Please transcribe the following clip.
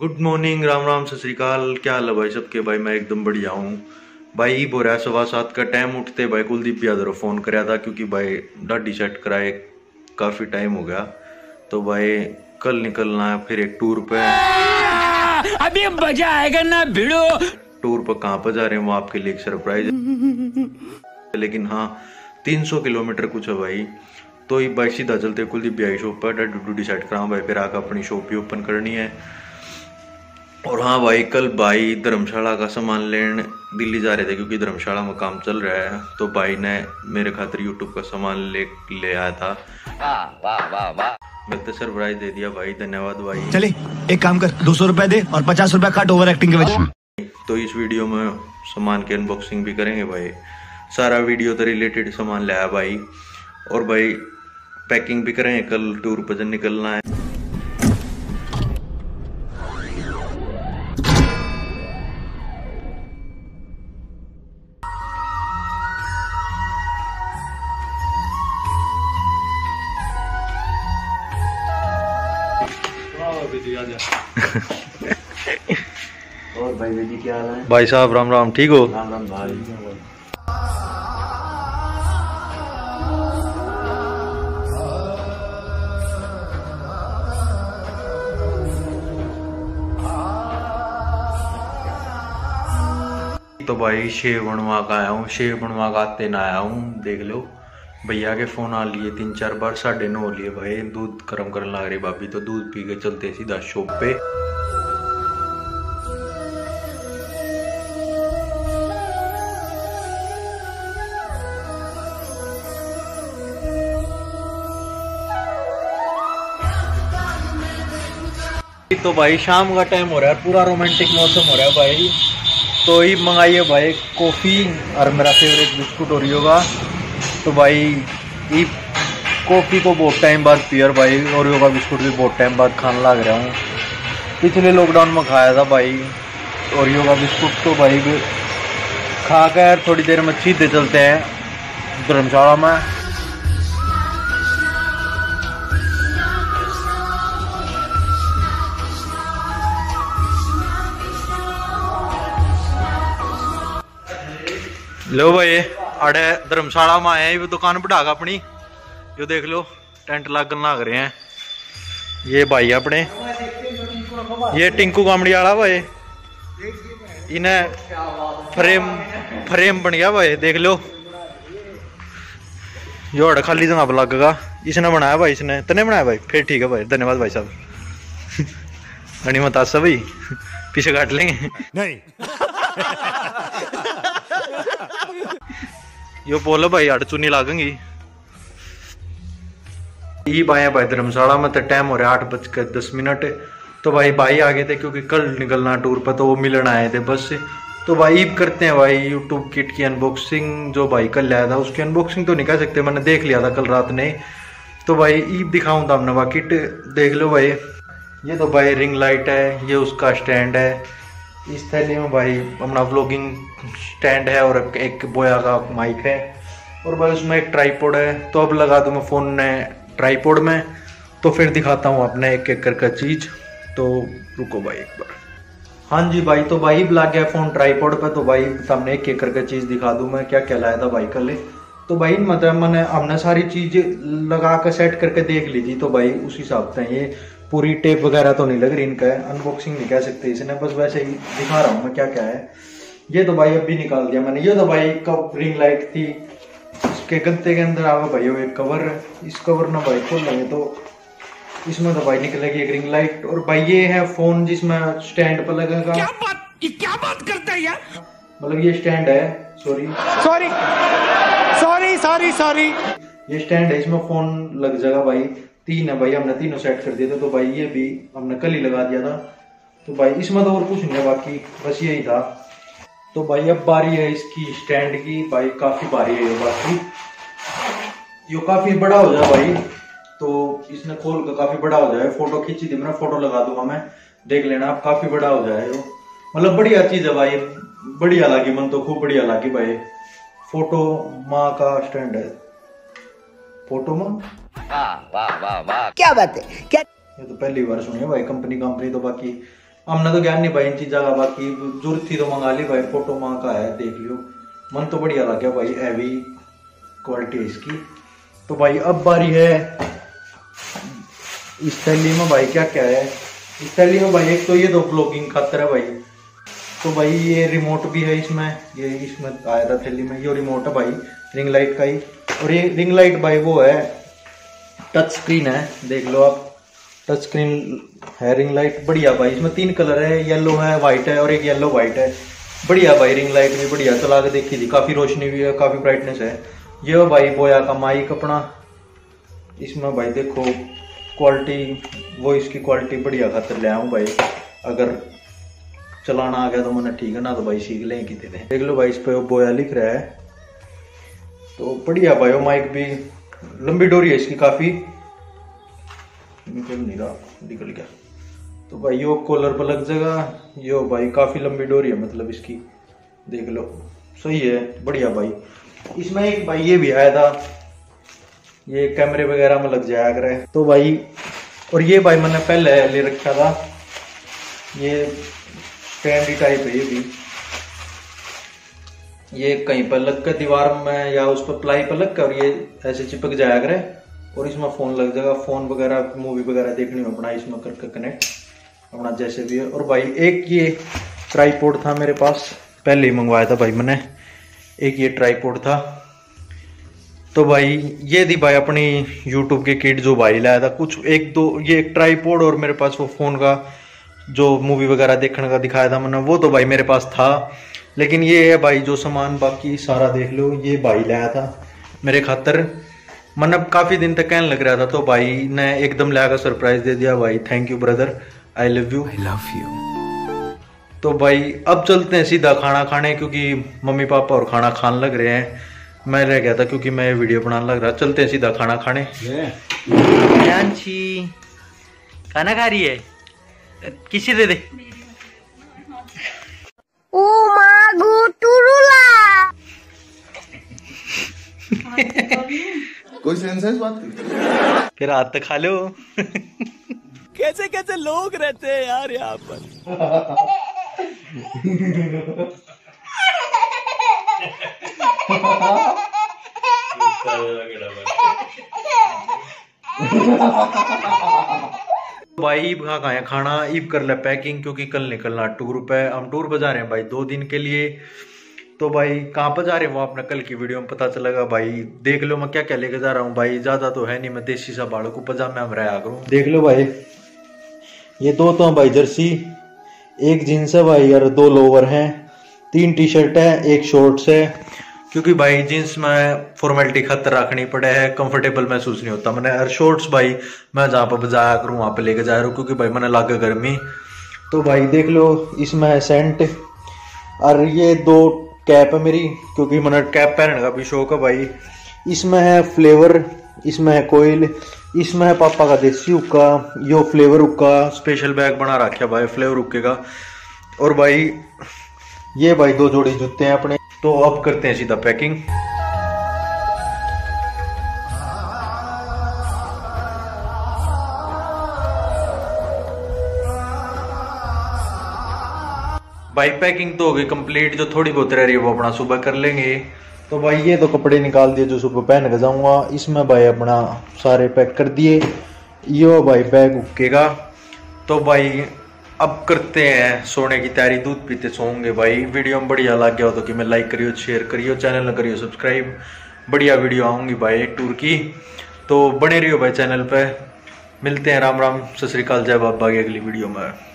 Good morning Ram Ram सत श्रीकाल क्या हाल है भाई सबके? भाई मैं एकदम बढ़िया हूँ। भाई ई बोरा सवा सात का टाइम उठते भाई कुलदीप यादव फ़ोन कराया था क्योंकि भाई डाडी सेट कराए काफ़ी टाइम हो गया। तो भाई कल निकलना है फिर एक टूर पे। अभी मज़ा आएगा ना भिड़ो। टूर पर कहाँ पर जा रहे हैं वो आपके लिए एक सरप्राइज़ लेकिन हाँ 300 किलोमीटर कुछ है भाई। तो ये भाई सीधा चलते कुलदीप भाई शॉप पर डू डू डिसाइड करा भाई फिर आकर अपनी शॉप भी ओपन करनी है। और हाँ भाई कल भाई धर्मशाला का सामान लेने दिल्ली जा रहे थे क्योंकि धर्मशाला में काम चल रहा है। तो भाई ने मेरे खातिर यूट्यूब का सामान ले ले आया था। वाह वाह वाह मैं तो सरप्राइज़ दे दिया भाई धन्यवाद भाई। चले एक काम कर दो सौ रुपए दे और पचास रुपए काट ओवर एक्टिंग के वजह तो इस वीडियो में सामान की अनबॉक्सिंग भी करेंगे भाई। सारा वीडियो तो रिलेटेड सामान लाया भाई। और भाई पैकिंग भी करेंगे कल टूर पर निकलना है। और भाई वेदी क्या हाल है? भाई साहब राम राम ठीक हो? राम राम भाई। तो भाई शेव बनवा का आया हूँ शेव बनवा का आते ना आया हूँ देख लो। भैया के फ़ोन आ लिए, तीन चार बार साढ़े नौ लिए भाई। दूध गर्म करने लग रही भाभी तो दूध पी के चलते सीधा शॉप पे। तो भाई शाम का टाइम हो रहा है, पूरा रोमांटिक मौसम हो रहा है भाई। तो ये मंगाइए भाई कॉफ़ी और मेरा फेवरेट बिस्कुट और योगा तो भाई, ये कॉफ़ी को बहुत टाइम बाद पियर भाई, और योगा बिस्कुट भी बहुत टाइम बाद खाने लग रहा हूँ। पिछले लॉकडाउन में खाया था भाई, और योगा बिस्कुट तो भाई खा कर थोड़ी देर में सीधे चलते हैं, धर्मशाला में। लो भाई। अड़े धर्मशाला में आए हैं दुकान बढ़ा अपनी। यो देख लो टेंट लागन लग रहे हैं। ये भाई अपने ये टिंकू कामड़ी वाला भाई इन्हें फ्रेम फ्रेम बन गया भाई देख लो। यो अड़ खाली जगह पर लगेगा इसने बनाया भाई इसने तने बनाया भाई। फिर ठीक है भाई धन्यवाद भाई साहब। गणी मतासा भाई पीछे काट लेंगे। नहीं। यो बोलो भाई, अड़ चुनी लागेंगी। ई भाई भाई, धर्मशाला में तो टाइम हो रहा है आठ बज के दस मिनट। तो भाई भाई आ गए थे, क्योंकि कल निकलना टूर पर तो वो मिलन आए थे बस। से तो भाई ईब करते हैं भाई यूट्यूब किट की अनबॉक्सिंग जो भाई कल लाया था, उसकी अनबॉक्सिंग तो नहीं कह सकते, मैंने देख लिया था कल रात ने। तो भाई ईब दिखाऊँ था हमने किट देख लो भाई। ये तो भाई रिंग लाइट है, ये उसका स्टैंड है। इस थैली में भाई। अपना व्लॉगिंग स्टैंड है और एक बोया का माइक है। और भाई उसमें एक ट्राईपोड है। तो अब लगा दूँ मैं फ़ोन ने ट्राईपोड में। तो फिर दिखाता हूँ अपने एक एक करके चीज़। तो रुको भाई एक बार। हाँ जी भाई तो भाई लग गया फ़ोन ट्राईपोड पे। तो भाई सामने एक एक करके चीज़ दिखा दूँ मैं। क्या क्या लाया था भाई कल? तो भाई मतलब मैंने हमने सारी चीज़ लगा कर सेट करके देख ली थी। तो भाई उस हिसाब से ये पूरी टेप वगैरह तो नहीं लग रही इनका अनबॉक्सिंग नहीं कह सकते इसने बस वैसे ही दिखा रहा हूँ मैं क्या क्या है। ये तो भाई अभी निकाल दिया मैंने। ये तो भाई कब रिंग लाइट थी? इसके गद्दे के अंदर आवा भाई वो एक कवर है। इस कवर ना भाई खोल लेंगे तो इसमें तो भाई निकलेगी एक रिंग लाइट और भाई ये है फ़ोन जिसमें स्टैंड पर लगेगा। क्या बात ये क्या बात करता है यार? मतलब ये स्टैंड है sorry sorry sorry sorry sorry ये स्टैंड है इसमें फ़ोन लग जाएगा भाई। तीन है भाई, हमने तीनों सेट कर दिया था तो भाई ये भी हमने कल ही लगा दिया था। तो भाई इसमें तो और कुछ नहीं है, बाकी बस यही था। तो भाई अब बारी है इसकी स्टैंड की। भाई काफ़ी बारी है ये बाकी यो काफ़ी बड़ा हो जाए भाई। तो इसने खोल कर काफ़ी बड़ा हो जाए। फ़ोटो खींची थी मैंने, फ़ोटो लगा दूँगा मैं। देख लेना आप काफ़ी बड़ा हो जाए यो। मतलब बढ़िया चीज़ है भाई। बढ़िया लगी, मन तो खूब बढ़िया लगी भाई। फ़ोटो माँ का स्टैंड है। फ़ोटो माँ? वाह वाह वाह वाह। क्या बात है? क्या ये तो पहली बार सुनी भाई कंपनी कंपनी तो बाकी हमने तो ज्ञान नहीं भाई इन चीजा का बाकी ज़रूरत थी तो मंगा ली भाई फ़ोटो माँ का है देख लियो। मन तो बढ़िया लग गया भाई हैवी क्वालिटी है इसकी। तो भाई अब बारी है। इस थैली में भाई क्या क्या है? इस थैली में भाई एक तो ये दो ब्लॉगिंग खातर है भाई। तो भाई ये रिमोट भी है इसमें ये इसमें आया था थैली में ये रिमोट है भाई रिंग लाइट का ही। और ये रिंग लाइट भाई वो है टच स्क्रीन है, देख लो आप। टच स्क्रीन है रिंग लाइट बढ़िया भाई। इसमें तीन कलर है येलो है व्हाइट है और एक येलो व्हाइट है। बढ़िया भाई रिंग लाइट भी बढ़िया, चला के देखी थी। काफ़ी रोशनी भी है, काफ़ी ब्राइटनेस है। ये भाई बोया का माइक अपना। इसमें भाई देखो क्वालिटी वो इसकी क्वालिटी बढ़िया खातर ले आऊँ भाई। अगर चलाना आ गया तो मैंने ठीक है, ना तो भाई सीख लें कितने। देख लो भाई, इस पे बोया लिख रहा है। तो बढ़िया भाई, वो माइक भी लंबी डोरी है इसकी काफ़ी। निकल नहीं रहा, निकल गया। तो भाई यो कॉलर पर लग जाएगा। यो भाई काफ़ी लंबी डोरी है मतलब इसकी। देख लो। सही है, बढ़िया भाई। इसमें एक भाई ये भी आया था। ये कैमरे वगैरह में लग जाया करे। तो भाई, और ये भाई मैंने पहले ले रखा था। ये स्टैंडी टाइप है ये भी। ये कहीं पर लग कर दीवार में या उस पर प्लाई पर लग कर और ये ऐसे चिपक जाया करे और इसमें फ़ोन लग जाएगा। फ़ोन वगैरह मूवी वगैरह देखनी हो, अपना इसमें करके कनेक्ट अपना जैसे भी है। और भाई, एक ये ट्राईपोर्ड था मेरे पास। पहले ही मंगवाया था भाई मैंने। एक ये ट्राईपोर्ड था। तो भाई, ये थी भाई अपनी यूट्यूब के किट जो भाई लाया था। कुछ एक दो, ये एक ट्राईपोर्ड और मेरे पास वो फ़ोन का जो मूवी वगैरह देखने का दिखाया था मैंने वो तो भाई मेरे पास था। लेकिन ये है भाई जो सामान बाकी सारा देख लो ये भाई लाया था मेरे खातर। मतलब काफ़ी दिन तक कहने लग रहा था तो भाई ने एकदम लाकर सरप्राइज़ दे दिया भाई thank you brother I love you I love you तो भाई अब चलते हैं सीधा खाना खाने क्योंकि मम्मी पापा और खाना खाने लग रहे हैं। मैं रह गया था क्योंकि मैं वीडियो बनाने लग रहा चलते हैं सीधा खाना खाने। Yeah. खाना खा रही है? किसी दे दे। कोई बात फिर हाथ तक खा लो। कैसे कैसे लोग रहते हैं यार यहाँ पर? भाई ईब कहाँ खाए खाना ईब कर ले पैकिंग, क्योंकि कल निकलना टूर पे। हम टूर पे जा रहे हैं भाई दो दिन के लिए। तो भाई, कहाँ पर जा रहे हैं वो आपने कल की वीडियो में पता चलेगा भाई। देख लो मैं क्या क्या लेके जा रहा हूँ भाई। ज़्यादा तो है नहीं, मैं देसी सा बाड़ों को पजामे हम रहा करूँ देख लो भाई, ये दो तो भाई, जर्सी। एक जीन्स है भाई, और दो लोवर हैं। तीन टी शर्ट है, एक शॉर्ट्स है। क्योंकि भाई जींस में फॉर्मेलिटी खतर रखनी पड़े है कंफर्टेबल महसूस नहीं होता। मैंने और शॉर्ट्स भाई, मैं जहाँ पर बजाया करूँ, वहाँ पर लेके जा रहा हूँ क्योंकि भाई मैंने लागे गर्मी। तो भाई देख लो, इसमें है सेंट और ये दो कैप है मेरी, क्योंकि मैंने कैप पहनने का भी शौक है भाई। इसमें है फ्लेवर इसमें है कोयल इसमें है पापा का देसी हुक्का, यो फ्लेवर हुक्का। स्पेशल बैग बना रखा भाई फ्लेवर हुक्के का। और भाई, ये भाई दो जोड़ी जूते हैं अपने। तो अब करते हैं सीधा पैकिंग भाई पैकिंग तो हो गई कंप्लीट जो थोड़ी बहुत रह रही है वो अपना सुबह कर लेंगे। तो भाई ये तो कपड़े निकाल दिए जो सुबह पहन के जाऊँगा। इसमें भाई अपना सारे पैक कर दिए। यो भाई बैग उकेगा तो भाई अब करते हैं, सोने की तैयारी, दूध पीते सोंगे भाई। वीडियो में बढ़िया लग गया हो तो कि मैं लाइक करियो शेयर करियो चैनल करियो सब्सक्राइब बढ़िया वीडियो आऊँगी भाई टूर की। तो बने रहियो भाई चैनल पे। मिलते हैं, राम राम, सत श्रीकाल जय बाबा की अगली वीडियो में।